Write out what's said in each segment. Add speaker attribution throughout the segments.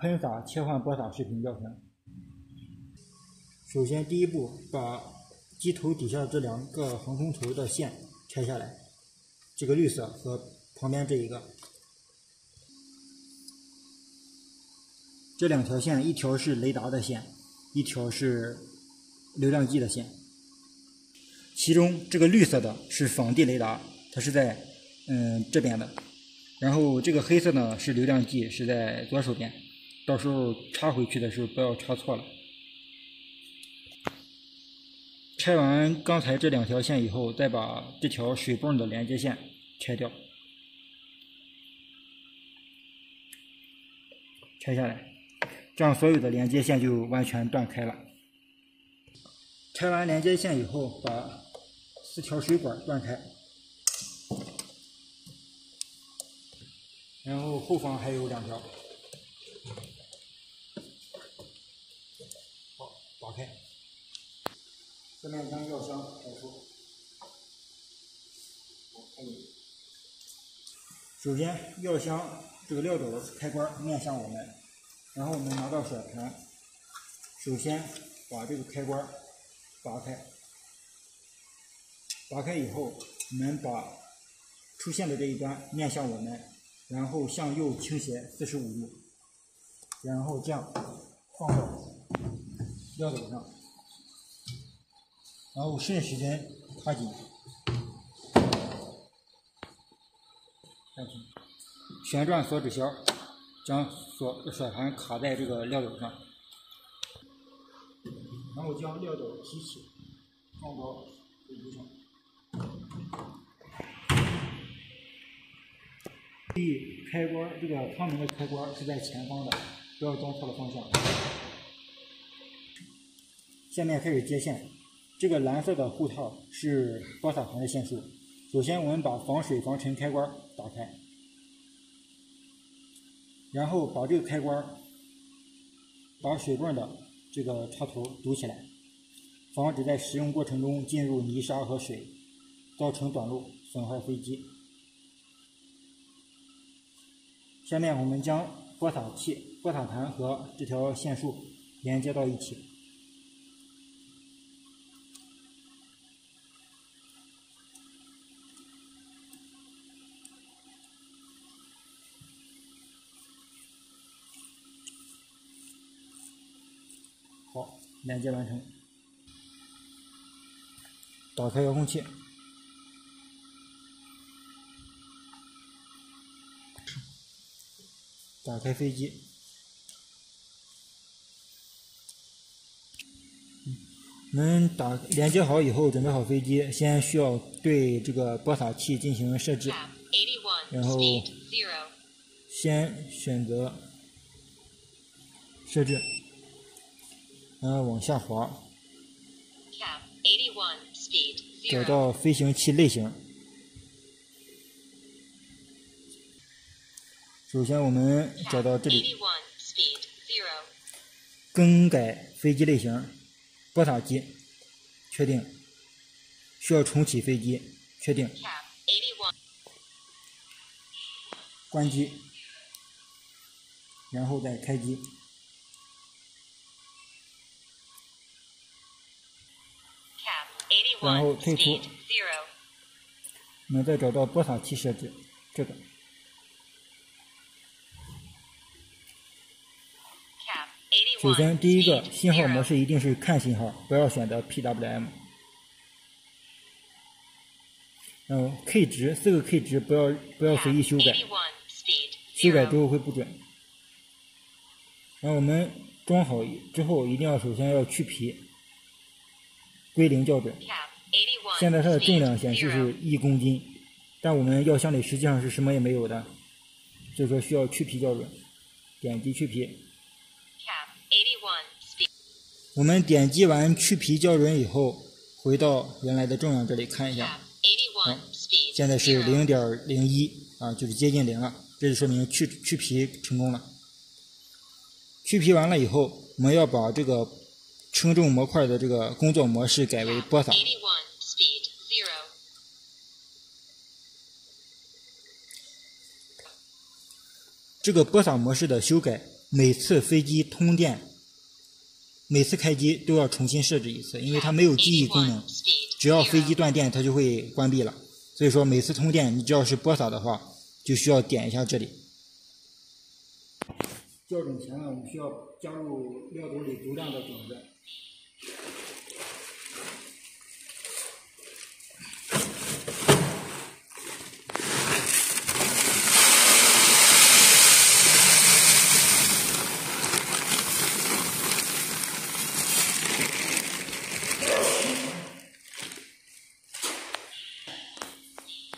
Speaker 1: 喷洒切换播撒视频教程。首先，第一步，把机头底下这两个横空头的线拆下来，这个绿色和旁边这一个，这两条线，一条是雷达的线，一条是流量计的线。其中这个绿色的是仿地雷达，它是在嗯这边的，然后这个黑色呢是流量计，是在左手边。到时候插回去的时候不要插错了。拆完刚才这两条线以后，再把这条水泵的连接线拆掉，拆下来，这样所有的连接线就完全断开了。拆完连接线以后，把四条水管断开，然后后方还有两条。开，下面将药箱开出。首先，药箱这个料斗的开关面向我们，然后我们拿到甩盘，首先把这个开关拔开，拔开以后，我们把出现的这一端面向我们，然后向右倾斜四十五度，然后这样放到。料斗上，然后顺时针卡紧，旋转锁止销，将锁甩盘卡在这个料斗上，然后将料斗提起，放到飞机上。注意开关，这个舱门的开关是在前方的，不要装错了方向。下面开始接线，这个蓝色的护套是播撒盘的线束。首先，我们把防水防尘开关打开，然后把这个开关，把水泵的这个插头堵起来，防止在使用过程中进入泥沙和水，造成短路损坏飞机。下面我们将播撒器、播撒盘和这条线束连接到一起。连接完成，打开遥控器，打开飞机。我们打连接好以后，准备好飞机，先需要对这个播撒器进行设置，然后先选择设置。然后往下滑，找到飞行器类型。首先我们找到这里，更改飞机类型，波塔机，确定。需要重启飞机，确定。关机，然后再开机。然后退出，我们再找到播撒器设置，这个。首先，第一个信号模式一定是看信号，不要选择 PWM。然后 K 值四个 K 值不要不要随意修改，修改之后会不准。然后我们装好之后，一定要首先要去皮，归零校准。现在它的重量显示是一公斤，但我们药箱里实际上是什么也没有的，所以说需要去皮校准。点击去皮。我们点击完去皮校准以后，回到原来的重量这里看一下，好，现在是零点零一啊，就是接近零了，这就说明去去皮成功了。去皮完了以后，我们要把这个称重模块的这个工作模式改为播撒。这个播撒模式的修改每次飞机通电，每次开机都要重新设置一次，因为它没有记忆功能。只要飞机断电，它就会关闭了。所以说，每次通电，你只要是播撒的话，就需要点一下这里。校准前呢，我们需要加入料斗里足量的种子。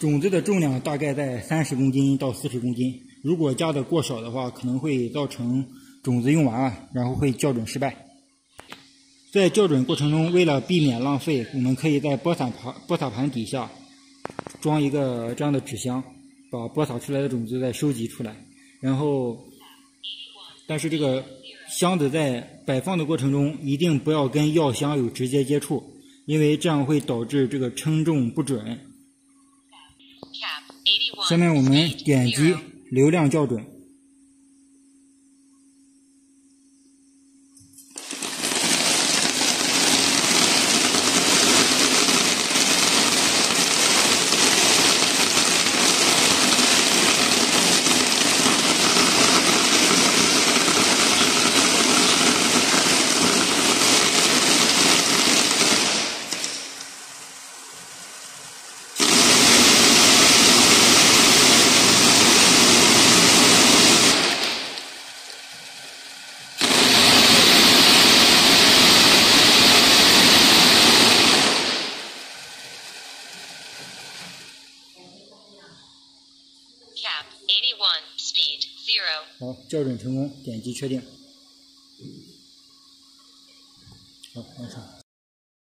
Speaker 1: 种子的重量大概在三十公斤到四十公斤，如果加的过少的话，可能会造成种子用完了，然后会校准失败。在校准过程中，为了避免浪费，我们可以在播撒盘播撒盘底下装一个这样的纸箱，把播撒出来的种子再收集出来。然后，但是这个箱子在摆放的过程中，一定不要跟药箱有直接接触，因为这样会导致这个称重不准。下面我们点击流量校准。好，校准成功，点击确定。好，完成。